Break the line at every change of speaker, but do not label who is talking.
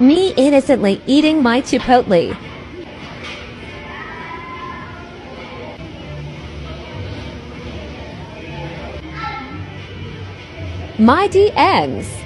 Me innocently eating my chipotle. My DMs.